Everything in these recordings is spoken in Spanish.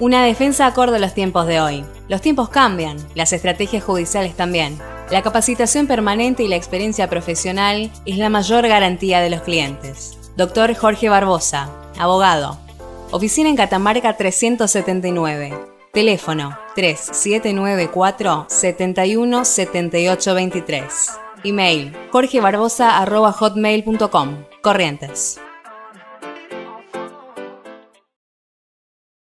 Una defensa acorde a los tiempos de hoy. Los tiempos cambian, las estrategias judiciales también. La capacitación permanente y la experiencia profesional es la mayor garantía de los clientes. Doctor Jorge Barbosa, abogado. Oficina en Catamarca 379. Teléfono 3794 717823. Email jorgebarbosa.hotmail.com. Corrientes.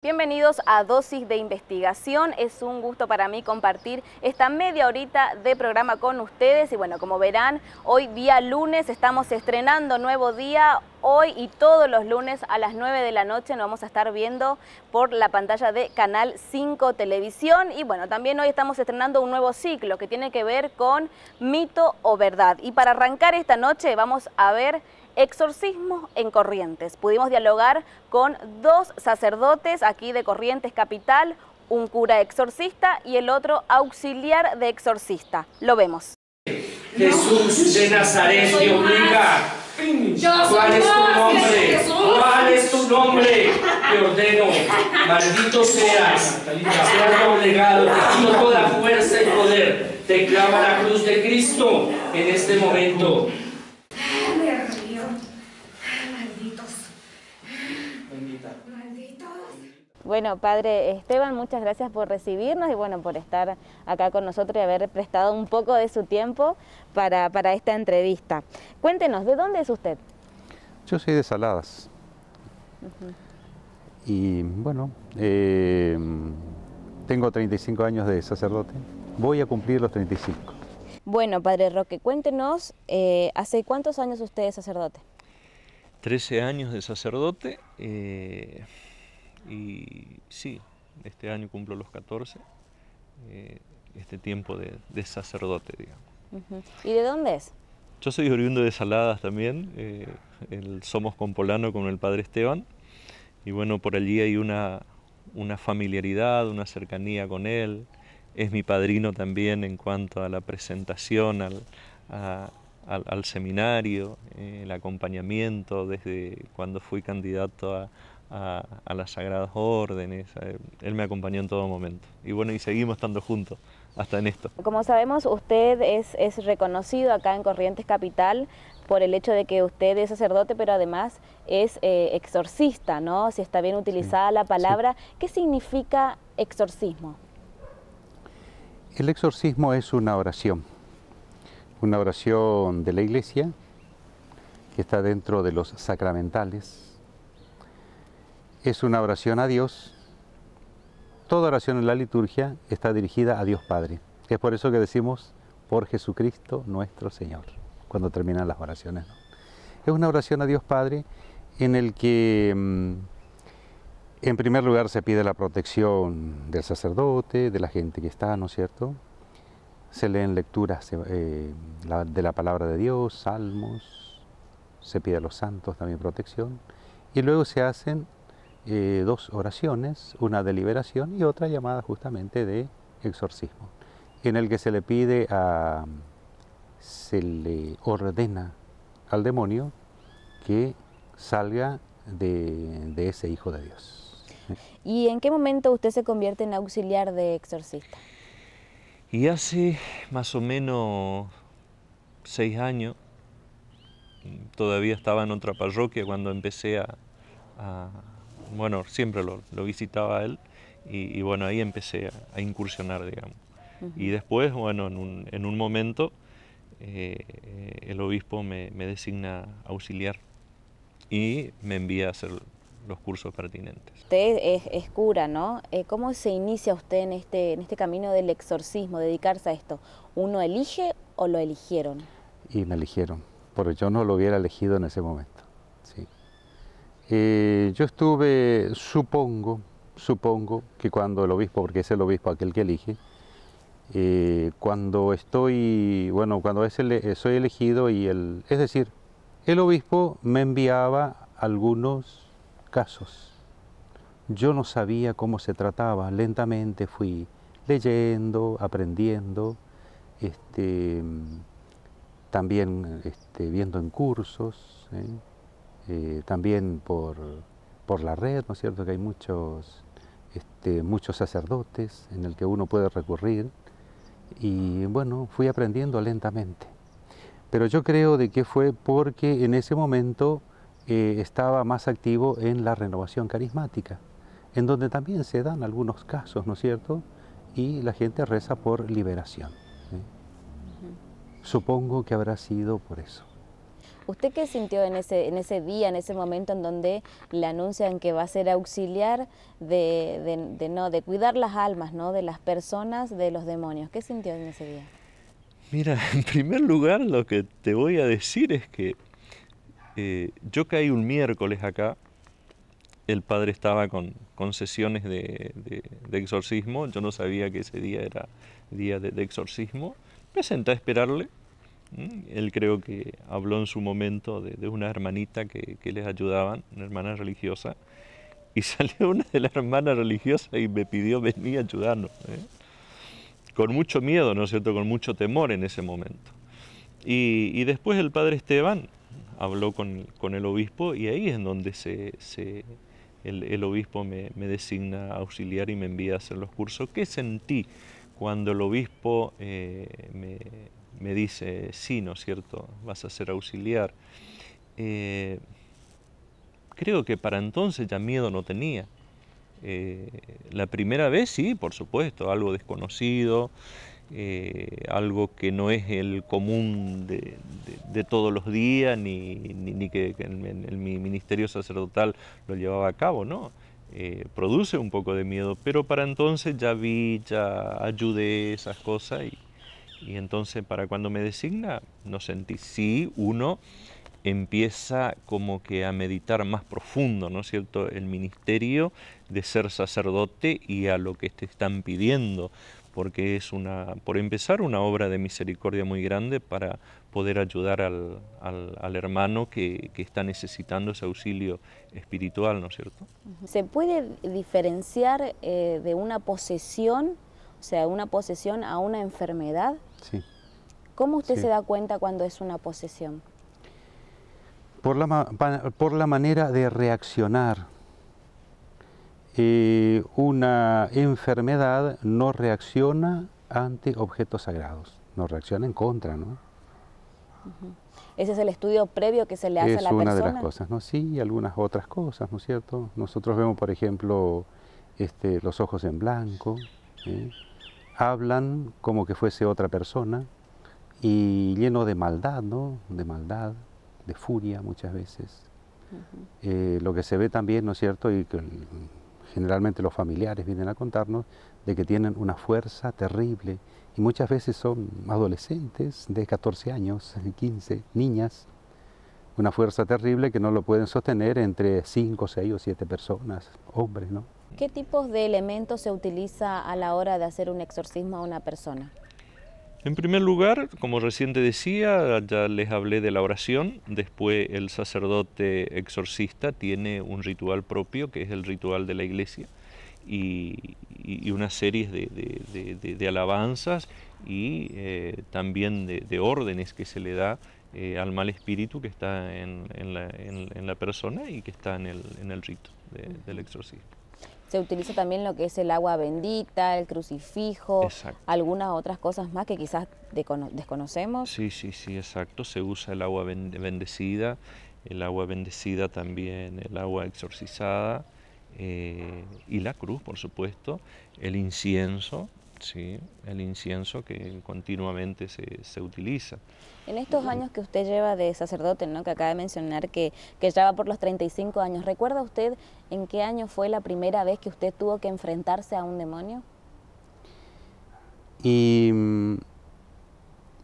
Bienvenidos a Dosis de Investigación. Es un gusto para mí compartir esta media horita de programa con ustedes. Y bueno, como verán, hoy día lunes estamos estrenando nuevo día. Hoy y todos los lunes a las 9 de la noche nos vamos a estar viendo por la pantalla de Canal 5 Televisión. Y bueno, también hoy estamos estrenando un nuevo ciclo que tiene que ver con mito o verdad. Y para arrancar esta noche vamos a ver Exorcismo en Corrientes. Pudimos dialogar con dos sacerdotes aquí de Corrientes Capital, un cura exorcista y el otro auxiliar de exorcista. Lo vemos. Jesús de Nazaret te obliga. ¿Cuál es tu nombre? ¿Cuál es tu nombre? Te ordeno, maldito seas, seas obligado, te toda fuerza y poder. Te clava la cruz de Cristo en este momento. Bueno, Padre Esteban, muchas gracias por recibirnos y bueno, por estar acá con nosotros y haber prestado un poco de su tiempo para, esta entrevista. Cuéntenos, ¿de dónde es usted? Yo soy de Saladas. Y bueno, eh, tengo 35 años de sacerdote. Voy a cumplir los 35. Bueno, Padre Roque, cuéntenos, eh, ¿hace cuántos años usted es sacerdote? 13 años de sacerdote. Eh, y sí, este año cumplo los 14, eh, este tiempo de, sacerdote, digamos. ¿Y de dónde es? Yo soy oriundo de Saladas también, eh, somos compolano con el padre Esteban, y bueno, por allí hay una, una familiaridad, una cercanía con él, es mi padrino también en cuanto a la presentación al, al, seminario, eh, el acompañamiento desde cuando fui candidato a, a, las sagradas órdenes, él me acompañó en todo momento. Y bueno, y seguimos estando juntos hasta en esto. Como sabemos, usted es, es reconocido acá en Corrientes Capital por el hecho de que usted es sacerdote, pero además es eh, exorcista, ¿no? Si está bien utilizada la palabra. ¿Qué significa exorcismo? El exorcismo es una oración, una oración de la iglesia que está dentro de los sacramentales, es una oración a Dios. Toda oración en la liturgia está dirigida a Dios Padre. Es por eso que decimos por Jesucristo nuestro Señor, cuando terminan las oraciones. Es una oración a Dios Padre en el que mm, en primer lugar se pide la protección del sacerdote, de la gente que está, ¿no es cierto? Se leen lecturas eh, de la palabra de Dios, salmos, se pide a los santos también protección, y luego se hacen eh, dos oraciones, una de liberación y otra llamada justamente de exorcismo, en el que se le pide a, se le ordena al demonio que salga de, de ese hijo de Dios. ¿Y en qué momento usted se convierte en auxiliar de exorcista? Y hace más o menos seis años, todavía estaba en otra parroquia cuando empecé a, bueno, siempre lo, visitaba él y, bueno, ahí empecé a, incursionar, digamos. Y después, bueno, en un, en un momento eh, el obispo me, designa auxiliar y me envía a hacer los cursos pertinentes. Usted es, cura, ¿no? Eh, ¿Cómo se inicia usted en este, en este camino del exorcismo, dedicarse a esto? ¿Uno elige o lo eligieron? Y me eligieron, porque yo no lo hubiera elegido en ese momento. Eh, yo estuve, supongo, supongo que cuando el obispo, porque es el obispo aquel que elige, eh, cuando estoy, bueno, cuando es eh, soy elegido y el, es decir, el obispo me enviaba algunos casos. Yo no sabía cómo se trataba, lentamente fui leyendo, aprendiendo, este, también este, viendo en cursos. Eh, también por, por, la red, ¿no es cierto? Que hay muchos este, muchos sacerdotes en el que uno puede recurrir y bueno, fui aprendiendo lentamente. Pero yo creo de que fue porque en ese momento eh, estaba más activo en la renovación carismática, en donde también se dan algunos casos, ¿no es cierto? Y la gente reza por liberación. Supongo que habrá sido por eso. ¿Usted qué sintió en ese, en ese día, en ese momento en donde le anuncian que va a ser auxiliar de, no, de cuidar las almas ¿no? de las personas de los demonios? ¿Qué sintió en ese día? Mira, en primer lugar lo que te voy a decir es que eh, yo caí un miércoles acá, el padre estaba con, con sesiones de, exorcismo, yo no sabía que ese día era día de, exorcismo, me senté a esperarle, él creo que habló en su momento de, una hermanita que, les ayudaban, una hermana religiosa, y salió una de las hermanas religiosas y me pidió venir a ayudarnos. ¿eh? Con mucho miedo, ¿no es cierto? Con mucho temor en ese momento. Y, después el padre Esteban habló con, el obispo y ahí es donde se, el, obispo me, designa auxiliar y me envía a hacer los cursos. ¿Qué sentí cuando el obispo eh, me me dice, sí, ¿no es cierto? Vas a ser auxiliar. Eh, creo que para entonces ya miedo no tenía. Eh, la primera vez sí, por supuesto, algo desconocido, eh, algo que no es el común de, todos los días, ni, ni, que, el, mi ministerio sacerdotal lo llevaba a cabo, ¿no? produce un poco de miedo, pero para entonces ya vi, ya ayudé esas cosas y, y entonces para cuando me designa, no sentí. Sí, uno empieza como que a meditar más profundo, ¿no es cierto?, el ministerio de ser sacerdote y a lo que te están pidiendo, porque es una, por empezar, una obra de misericordia muy grande para poder ayudar al, al, hermano que, que, está necesitando ese auxilio espiritual, ¿no es cierto? ¿Se puede diferenciar eh, de una posesión, o sea, una posesión a una enfermedad? Sí. ¿Cómo usted se da cuenta cuando es una posesión? Por la, por la manera de reaccionar. Eh, una enfermedad no reacciona ante objetos sagrados, no reacciona en contra, ¿no? ¿Ese es el estudio previo que se le hace a la persona? Es una de las cosas, ¿no? Sí, y algunas otras cosas, ¿no es cierto? Nosotros vemos, por ejemplo, este, los ojos en blanco, ¿eh? Hablan como que fuese otra persona y lleno de maldad, ¿no? De maldad, de furia muchas veces. Eh, lo que se ve también, ¿no es cierto? Y que generalmente los familiares vienen a contarnos de que tienen una fuerza terrible y muchas veces son adolescentes de 14 años, 15, niñas, una fuerza terrible que no lo pueden sostener entre 5, 6 o 7 personas, hombres, ¿no? ¿Qué tipos de elementos se utiliza a la hora de hacer un exorcismo a una persona? En primer lugar, como recién te decía, ya les hablé de la oración, después el sacerdote exorcista tiene un ritual propio, que es el ritual de la iglesia, y, una serie de, alabanzas y eh, también de, órdenes que se le da eh, al mal espíritu que está en, la, persona y que está en el, rito del exorcismo se utiliza también lo que es el agua bendita, el crucifijo, algunas otras cosas más que quizás desconocemos. Sí, sí, sí, exacto. Se usa el agua bendecida, el agua bendecida también, el agua exorcizada eh, y la cruz, por supuesto, el incienso, sí, el incienso que continuamente se, se utiliza. En estos años que usted lleva de sacerdote, ¿no? que acaba de mencionar que, que ya va por los 35 años, ¿recuerda usted en qué año fue la primera vez que usted tuvo que enfrentarse a un demonio? Y,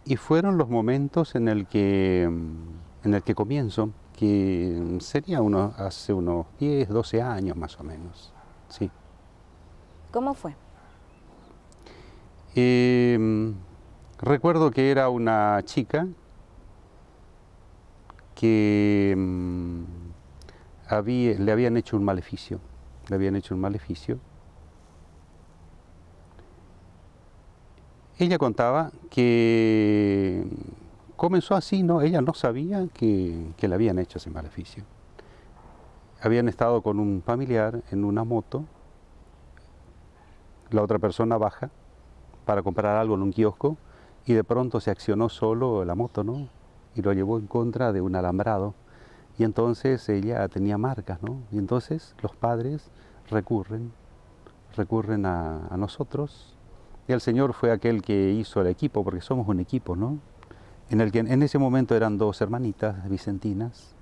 y fueron los momentos en el que, en el que comienzo, que sería uno, hace unos 10, 12 años más o menos. Sí. ¿Cómo fue? Eh, Recuerdo que era una chica que mm, le habían hecho un maleficio, le habían hecho un maleficio. Ella contaba que comenzó así, ¿no? Ella no sabía que, que le habían hecho ese maleficio. Habían estado con un familiar en una moto la otra persona baja para comprar algo en un kiosco y de pronto se accionó solo la moto, ¿no? Y lo llevó en contra de un alambrado. Y entonces ella tenía marcas, ¿no? Y entonces los padres recurren, recurren a, nosotros. Y el Señor fue aquel que hizo el equipo, porque somos un equipo, ¿no? En el que en ese momento eran dos hermanitas vicentinas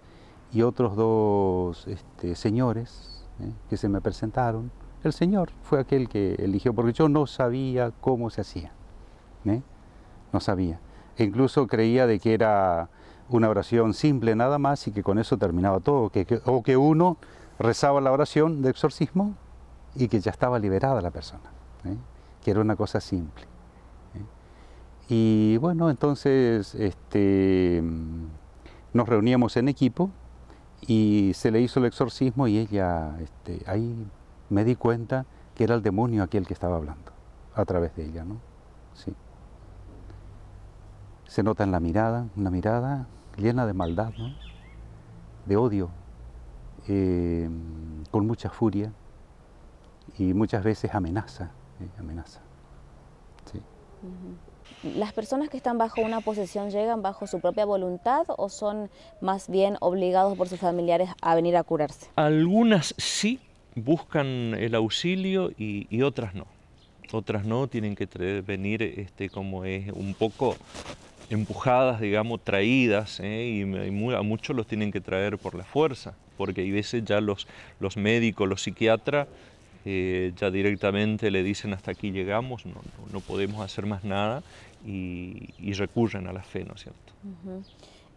y otros dos este, señores ¿eh? que se me presentaron. El Señor fue aquel que eligió, porque yo no sabía cómo se hacía. ¿eh? No sabía. E incluso creía de que era una oración simple nada más y que con eso terminaba todo. Que, o que uno rezaba la oración de exorcismo y que ya estaba liberada la persona. ¿eh? Que era una cosa simple. Y bueno, entonces este, nos reuníamos en equipo y se le hizo el exorcismo y ella, este, ahí me di cuenta que era el demonio aquel que estaba hablando, a través de ella, ¿no? Sí. Se nota en la mirada, una mirada llena de maldad, ¿no? De odio, eh, con mucha furia y muchas veces amenaza, ¿eh? amenaza. Sí. ¿Las personas que están bajo una posesión llegan bajo su propia voluntad o son más bien obligados por sus familiares a venir a curarse? Algunas sí buscan el auxilio y, otras no. Otras no, tienen que venir este, como es un poco empujadas, digamos, traídas, ¿eh? y, a muchos los tienen que traer por la fuerza, porque hay veces ya los, los médicos, los psiquiatras, eh, ya directamente le dicen hasta aquí llegamos, no, no podemos hacer más nada, y, recurren a la fe, ¿no es cierto?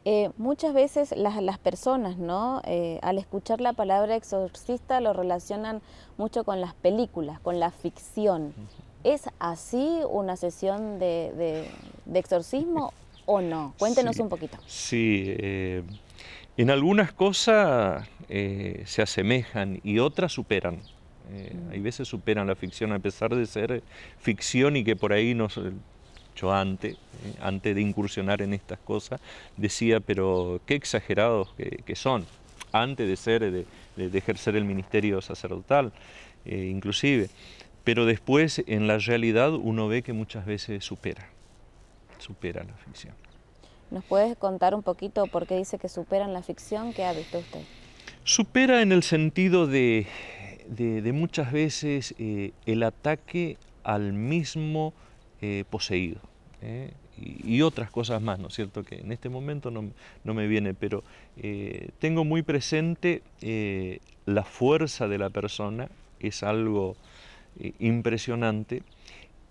Eh, muchas veces las, las personas, ¿no? Eh, al escuchar la palabra exorcista lo relacionan mucho con las películas, con la ficción. ¿Es así una sesión de, de, exorcismo o no? Cuéntenos un poquito. Sí, eh, en algunas cosas se asemejan y otras superan. Hay veces superan la ficción a pesar de ser ficción y que por ahí nos yo antes, eh, antes de incursionar en estas cosas, decía, pero qué exagerados que, son, antes de ser, de, ejercer el ministerio sacerdotal, eh, inclusive. Pero después, en la realidad, uno ve que muchas veces supera, supera la ficción. ¿Nos puedes contar un poquito por qué dice que superan la ficción? ¿Qué ha visto usted? Supera en el sentido de, muchas veces eh, el ataque al mismo eh, poseído. ¿Eh? Y, otras cosas más, ¿no es cierto? Que en este momento no, me viene, pero eh, tengo muy presente la fuerza de la persona, es algo impresionante,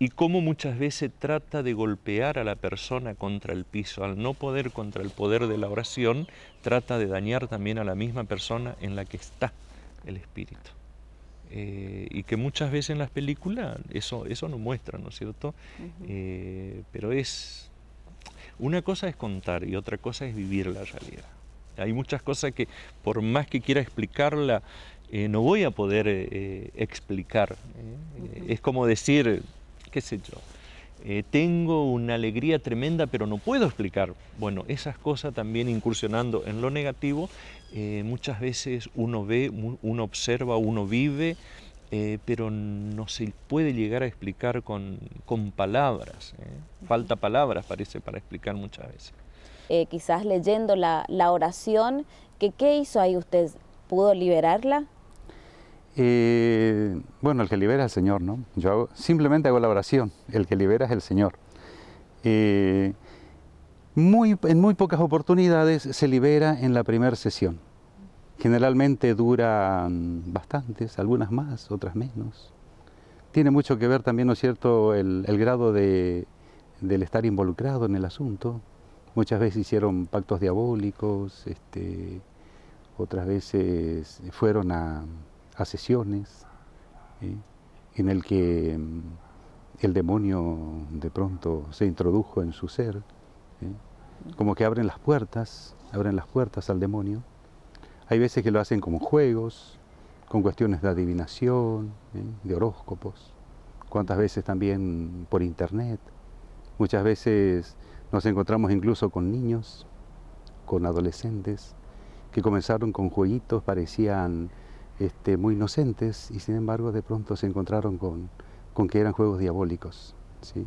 y cómo muchas veces trata de golpear a la persona contra el piso. Al no poder contra el poder de la oración, trata de dañar también a la misma persona en la que está el espíritu. Eh, y que muchas veces en las películas eso, eso no muestra, ¿no es cierto? Eh, pero es... Una cosa es contar y otra cosa es vivir la realidad. Hay muchas cosas que por más que quiera explicarla, eh, no voy a poder explicar. Es como decir, qué sé yo, tengo una alegría tremenda pero no puedo explicar. Bueno, esas cosas también incursionando en lo negativo eh, muchas veces uno ve, uno observa, uno vive, eh, pero no se puede llegar a explicar con, palabras. ¿eh? Falta palabras, parece, para explicar muchas veces. quizás leyendo la, oración, que, ¿qué hizo ahí usted? ¿Pudo liberarla? Bueno, el que libera es el Señor, ¿no? Yo simplemente hago la oración, el que libera es el Señor. En muy pocas oportunidades se libera en la primera sesión. Generalmente duran bastantes, algunas más, otras menos. Tiene mucho que ver también, ¿no es cierto?, el, grado de, del estar involucrado en el asunto. Muchas veces hicieron pactos diabólicos, este, otras veces fueron a, sesiones en el que mm, el demonio de pronto se introdujo en su ser como que abren las puertas, abren las puertas al demonio. Hay veces que lo hacen como juegos, con cuestiones de adivinación, de horóscopos, cuántas veces también por internet. Muchas veces nos encontramos incluso con niños, con adolescentes, que comenzaron con jueguitos, parecían este, muy inocentes y sin embargo de pronto se encontraron con, con que eran juegos diabólicos. ¿sí?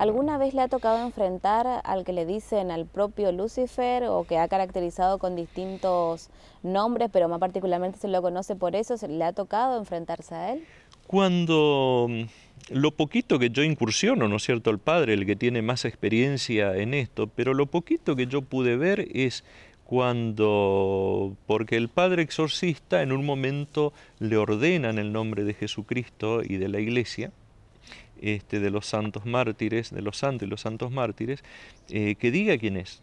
¿Alguna vez le ha tocado enfrentar al que le dicen al propio Lucifer o que ha caracterizado con distintos nombres, pero más particularmente se lo conoce por eso? ¿Le ha tocado enfrentarse a él? Cuando mm, lo poquito que yo incursiono, ¿no es cierto? El padre, el que tiene más experiencia en esto, pero lo poquito que yo pude ver es cuando, porque el padre exorcista en un momento le ordena en el nombre de Jesucristo y de la iglesia, este, de los santos mártires, de los santos y los santos mártires, eh, que diga quién es.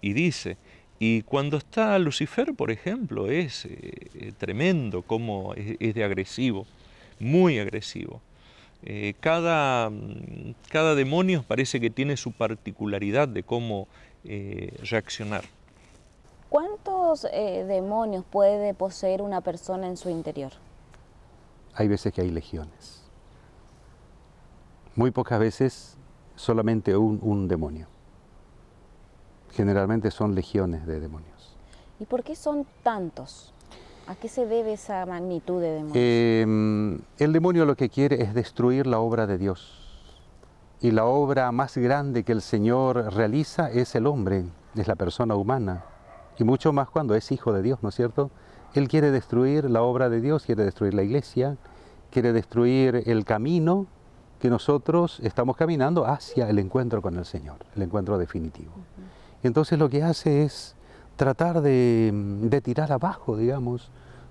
Y dice, y cuando está Lucifer, por ejemplo, es eh, tremendo, como es, de agresivo, muy agresivo. Eh, cada, cada, demonio parece que tiene su particularidad de cómo reaccionar. ¿Cuántos demonios puede poseer una persona en su interior? Hay veces que hay legiones. Muy pocas veces solamente un, demonio. Generalmente son legiones de demonios. ¿Y por qué son tantos? ¿A qué se debe esa magnitud de demonios? Em, el demonio lo que quiere es destruir la obra de Dios. Y la obra más grande que el Señor realiza es el hombre, es la persona humana. Y mucho más cuando es hijo de Dios, ¿no es cierto? Él quiere destruir la obra de Dios, quiere destruir la iglesia, quiere destruir el camino que nosotros estamos caminando hacia el encuentro con el Señor, el encuentro definitivo. Entonces lo que hace es tratar de, tirar abajo, digamos,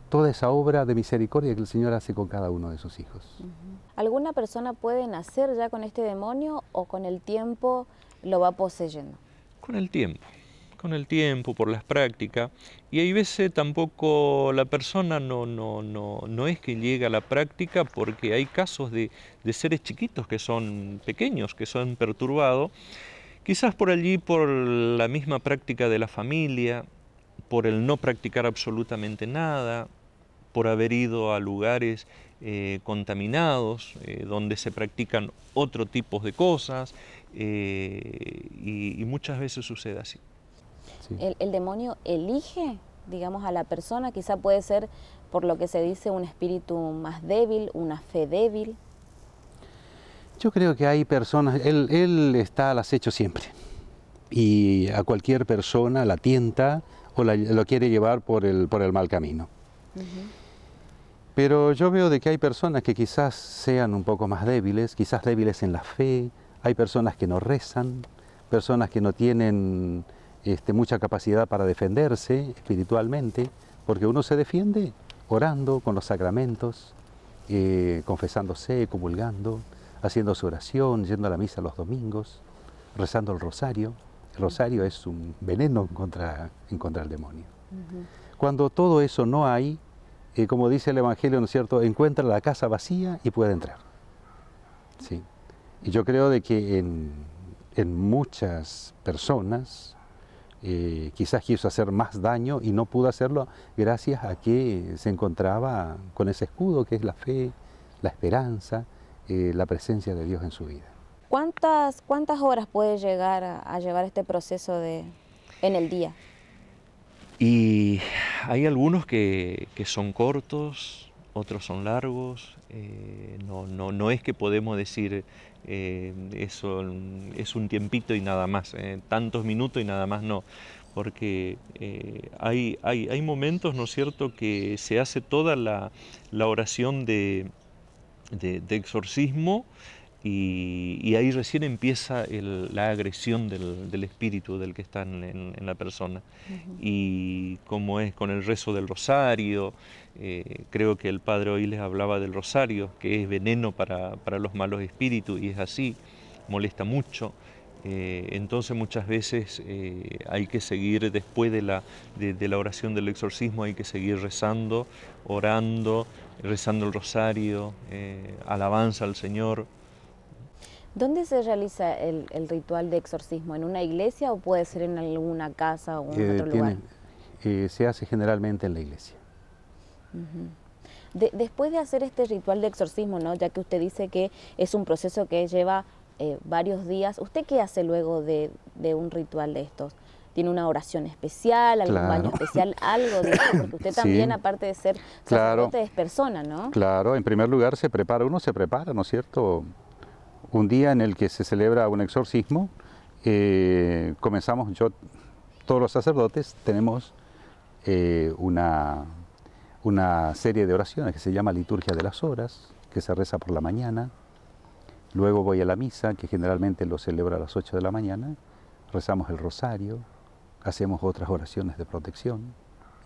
toda esa obra de misericordia que el Señor hace con cada uno de sus hijos. ¿Alguna persona puede nacer ya con este demonio o con el tiempo lo va poseyendo? Con el tiempo con el tiempo, por las prácticas, y hay veces tampoco la persona no, no, no, no es que llega a la práctica porque hay casos de, seres chiquitos que son pequeños, que son perturbados, quizás por allí por la misma práctica de la familia, por el no practicar absolutamente nada, por haber ido a lugares eh, contaminados, eh, donde se practican otro tipo de cosas, eh, y muchas veces sucede así. El, demonio elige, digamos, a la persona, quizá puede ser, por lo que se dice, un espíritu más débil, una fe débil. Yo creo que hay personas, él, está al acecho siempre. Y a cualquier persona la tienta o lo quiere llevar por el, por el mal camino. Pero yo veo de que hay personas que quizás sean un poco más débiles, quizás débiles en la fe, hay personas que no rezan, personas que no tienen este, mucha capacidad para defenderse espiritualmente, porque uno se defiende orando con los sacramentos, eh, confesándose, comulgando, haciendo su oración, yendo a la misa los domingos, rezando el rosario. El rosario es un veneno contra, en contra del demonio. Cuando todo eso no hay, eh, como dice el Evangelio, ¿no es cierto?, encuentra la casa vacía y puede entrar. Sí. Y yo creo de que en, en muchas personas, eh, quizás quiso hacer más daño y no pudo hacerlo gracias a que se encontraba con ese escudo que es la fe, la esperanza, eh, la presencia de Dios en su vida. ¿Cuántas, cuántas horas puede llegar a, llevar este proceso de, en el día? Y hay algunos que, son cortos, otros son largos. Eh, no, no, no, es que podemos decir eh, eso es un tiempito y nada más, eh, tantos minutos y nada más no, porque eh, hay, hay, hay, momentos, ¿no es cierto?, que se hace toda la, oración de, de, exorcismo y, ahí recién empieza la agresión del, espíritu del que está en, la persona. Y como es con el rezo del rosario, eh, creo que el padre hoy les hablaba del rosario, que es veneno para, los malos espíritus, y es así, molesta mucho. Eh, entonces muchas veces eh, hay que seguir después de la, de, la oración del exorcismo, hay que seguir rezando, orando, rezando el rosario, alabanza al Señor. ¿Dónde se realiza el, ritual de exorcismo? ¿En una iglesia o puede ser en alguna casa o en otro lugar? se hace generalmente en la iglesia después de hacer este ritual de exorcismo, ¿no? ya que usted dice que es un proceso que lleva eh, varios días, ¿usted qué hace luego de, un ritual de estos? tiene una oración especial, algún baño especial, algo de eso, porque usted también, aparte de ser sacerdote, es persona, ¿no? Claro, en primer lugar se prepara, uno se prepara, ¿no es cierto? Un día en el que se celebra un exorcismo, eh, comenzamos, yo, todos los sacerdotes tenemos eh, una, una serie de oraciones que se llama Liturgia de las Horas, que se reza por la mañana, luego voy a la misa, que generalmente lo celebro a las 8 de la mañana, rezamos el rosario, hacemos otras oraciones de protección.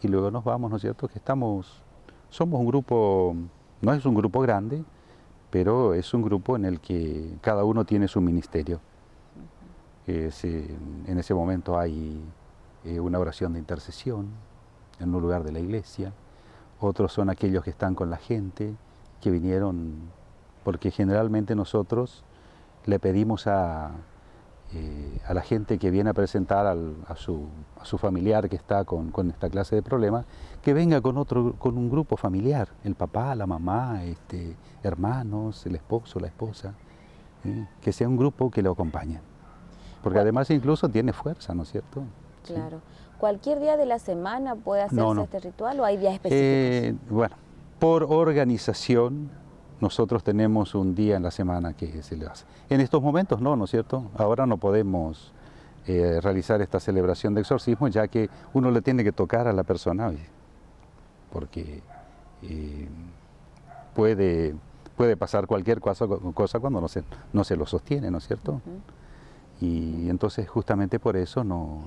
Y luego nos vamos, ¿no es cierto? Que estamos, somos un grupo, no es un grupo grande, pero es un grupo en el que cada uno tiene su ministerio. en ese momento hay eh, una oración de intercesión en un lugar de la iglesia, otros son aquellos que están con la gente, que vinieron, porque generalmente nosotros le pedimos a, eh, a la gente que viene a presentar a, su, familiar que está con, esta clase de problemas, que venga con, otro, con un grupo familiar, el papá, la mamá, este, hermanos, el esposo, la esposa, ¿eh? que sea un grupo que lo acompañe. Porque además incluso tiene fuerza, ¿no es cierto? Claro. ¿Cualquier día de la semana puede hacerse este ritual o hay días específicos? Eh, bueno, por organización nosotros tenemos un día en la semana que se le hace. En estos momentos no, ¿no es cierto? Ahora no podemos eh, realizar esta celebración de exorcismo ya que uno le tiene que tocar a la persona porque eh, puede, puede pasar cualquier cosa, cosa cuando no se, no se lo sostiene, ¿no es cierto? Y entonces justamente por eso no,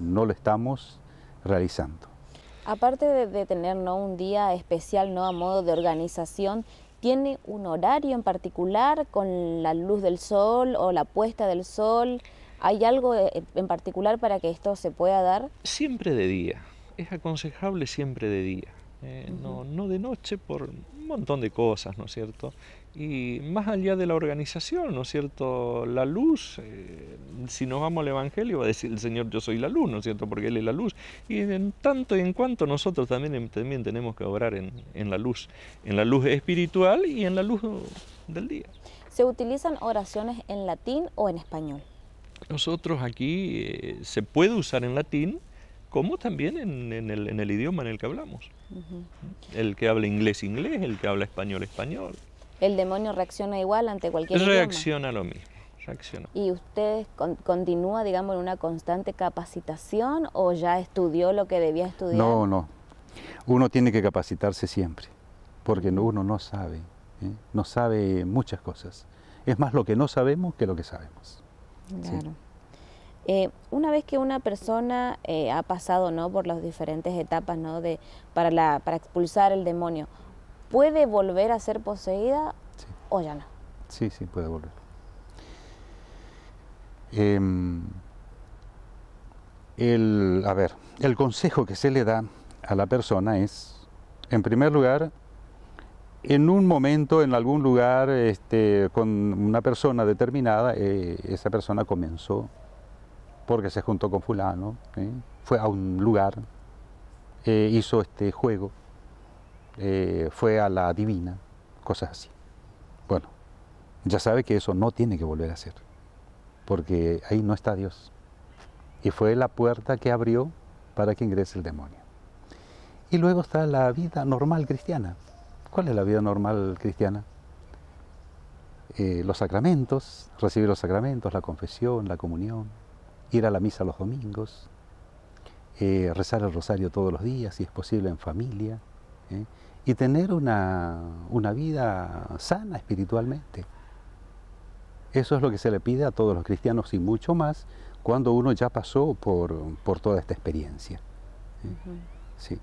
no lo estamos realizando. Aparte de, de tener ¿no? un día especial ¿no? a modo de organización, ¿Tiene un horario en particular con la luz del sol o la puesta del sol? ¿Hay algo eh, en particular para que esto se pueda dar? Siempre de día. Es aconsejable siempre de día. Eh, no, no de noche por un montón de cosas, ¿no es cierto? Y más allá de la organización, ¿no es cierto? La luz, eh, si nos vamos al Evangelio, va a decir el Señor, yo soy la luz, ¿no es cierto? Porque Él es la luz. Y en tanto y en cuanto nosotros también, también tenemos que obrar en, en la luz, en la luz espiritual y en la luz del día. ¿Se utilizan oraciones en latín o en español? Nosotros aquí eh, se puede usar en latín como también en, en, el, en, el, idioma en el que hablamos. El que habla inglés, inglés, el que habla español, español. ¿El demonio reacciona igual ante cualquier Reacciona lo mismo, reacciona. ¿Y usted continúa, digamos, en una constante capacitación o ya estudió lo que debía estudiar? No, no. Uno tiene que capacitarse siempre, porque uno no sabe, ¿eh? no sabe muchas cosas. Es más lo que no sabemos que lo que sabemos. Claro. Eh, una vez que una persona eh, ha pasado ¿no? por las diferentes etapas ¿no? de, para, la, para expulsar el demonio, ¿puede volver a ser poseída o ya no? Sí, sí, puede volver. Em, el, a ver, el consejo que se le da a la persona es, en primer lugar, en un momento, en algún lugar, este, con una persona determinada, eh, esa persona comenzó porque se juntó con fulano, ¿eh? fue a un lugar, eh, hizo este juego, eh, fue a la divina, cosas así. Bueno, ya sabe que eso no tiene que volver a hacer, porque ahí no está Dios. Y fue la puerta que abrió para que ingrese el demonio. Y luego está la vida normal cristiana. ¿Cuál es la vida normal cristiana? Eh, los sacramentos, recibir los sacramentos, la confesión, la comunión, ir a la misa los domingos, eh, rezar el rosario todos los días, si es posible en familia, y tener una, una vida sana espiritualmente. Eso es lo que se le pide a todos los cristianos y mucho más cuando uno ya pasó por, por toda esta experiencia. Sí.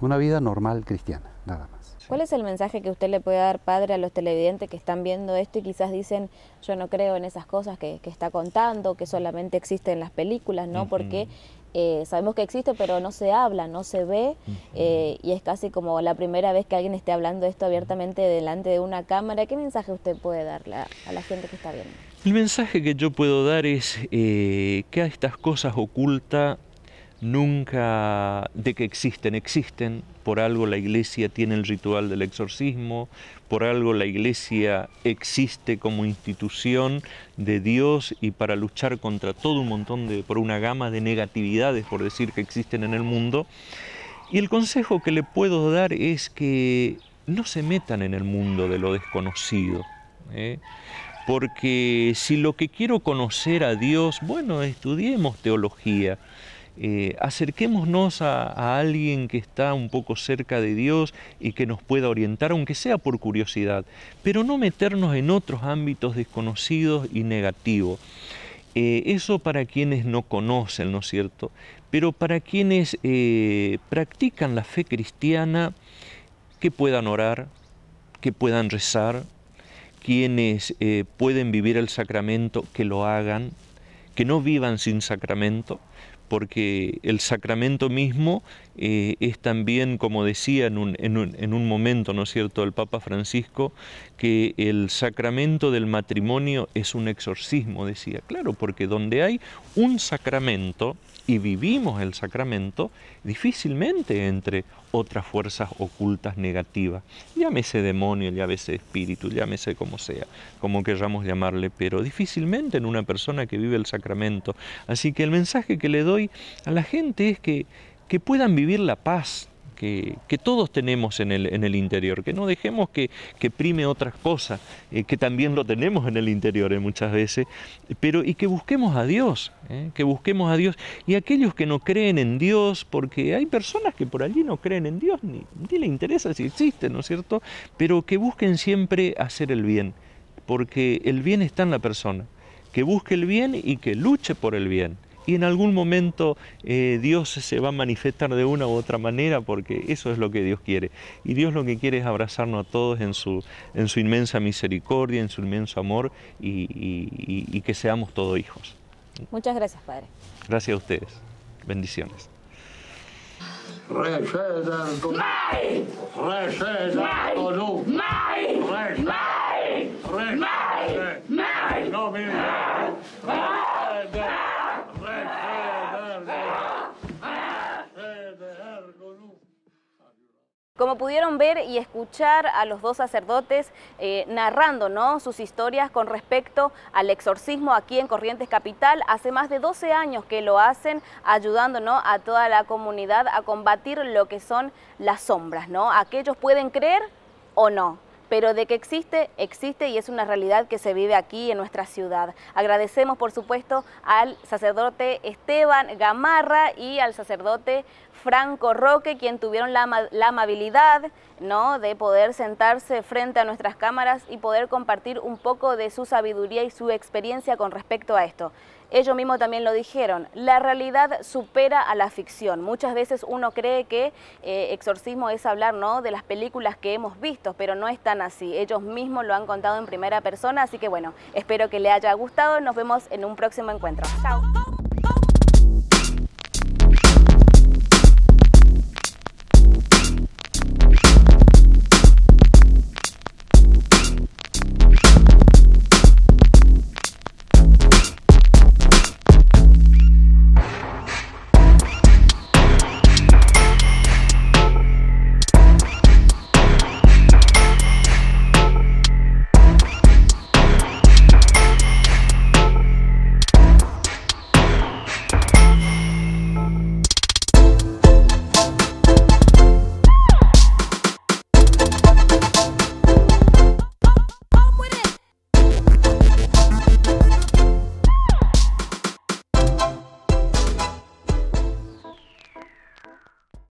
Una vida normal cristiana, nada más. ¿Cuál es el mensaje que usted le puede dar, padre, a los televidentes que están viendo esto y quizás dicen, yo no creo en esas cosas que, que está contando, que solamente existen en las películas, ¿no? Porque eh, sabemos que existe, pero no se habla, no se ve, eh, y es casi como la primera vez que alguien esté hablando esto abiertamente delante de una cámara. ¿Qué mensaje usted puede darle a, la gente que está viendo? El mensaje que yo puedo dar es eh, que a estas cosas oculta nunca de que existen, existen, por algo la iglesia tiene el ritual del exorcismo, por algo la iglesia existe como institución de Dios y para luchar contra todo un montón de, por una gama de negatividades, por decir que existen en el mundo. Y el consejo que le puedo dar es que no se metan en el mundo de lo desconocido. ¿eh? Porque si lo que quiero conocer a Dios, bueno, estudiemos teología, eh, acerquémonos a, alguien que está un poco cerca de Dios y que nos pueda orientar, aunque sea por curiosidad, pero no meternos en otros ámbitos desconocidos y negativos. Eh, eso para quienes no conocen, ¿no es cierto? Pero para quienes eh, practican la fe cristiana, que puedan orar, que puedan rezar, quienes pueden vivir el sacramento, que lo hagan, que no vivan sin sacramento, porque el sacramento mismo eh, es también, como decía en un, en, un, en un, momento, ¿no es cierto?, el Papa Francisco, que el sacramento del matrimonio es un exorcismo, decía. Claro, porque donde hay un sacramento y vivimos el sacramento, difícilmente entre otras fuerzas ocultas negativas. Llámese demonio, llámese espíritu, llámese como sea, como querramos llamarle, pero difícilmente en una persona que vive el sacramento. Así que el mensaje que le doy a la gente es que, que puedan vivir la paz, que, todos tenemos en el, en el, interior, que no dejemos que, que prime otras cosas, eh, que también lo tenemos en el interior eh, muchas veces, pero y que busquemos a Dios, eh, que busquemos a Dios. Y aquellos que no creen en Dios, porque hay personas que por allí no creen en Dios, ni, ni le interesa si existe, ¿no es cierto? Pero que busquen siempre hacer el bien, porque el bien está en la persona, que busque el bien y que luche por el bien y en algún momento eh, Dios se va a manifestar de una u otra manera porque eso es lo que Dios quiere. Y Dios lo que quiere es abrazarnos a todos en su, en su inmensa misericordia, en su inmenso amor y, que seamos todos hijos. Muchas gracias, Padre. Gracias a ustedes. Bendiciones. Como pudieron ver y escuchar a los dos sacerdotes eh, narrando ¿no? sus historias con respecto al exorcismo aquí en Corrientes Capital, hace más de 12 años que lo hacen, ayudando ¿no? a toda la comunidad a combatir lo que son las sombras. ¿no? Aquellos pueden creer o no, pero de que existe, existe y es una realidad que se vive aquí en nuestra ciudad. Agradecemos, por supuesto, al sacerdote Esteban Gamarra y al sacerdote Franco Roque, quien tuvieron la, amabilidad ¿no? de poder sentarse frente a nuestras cámaras y poder compartir un poco de su sabiduría y su experiencia con respecto a esto. Ellos mismos también lo dijeron, la realidad supera a la ficción. Muchas veces uno cree que eh, exorcismo es hablar ¿no? de las películas que hemos visto, pero no es tan así. Ellos mismos lo han contado en primera persona, así que bueno, espero que le haya gustado. Nos vemos en un próximo encuentro. Chao.